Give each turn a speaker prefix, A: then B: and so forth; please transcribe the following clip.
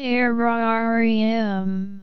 A: Airarium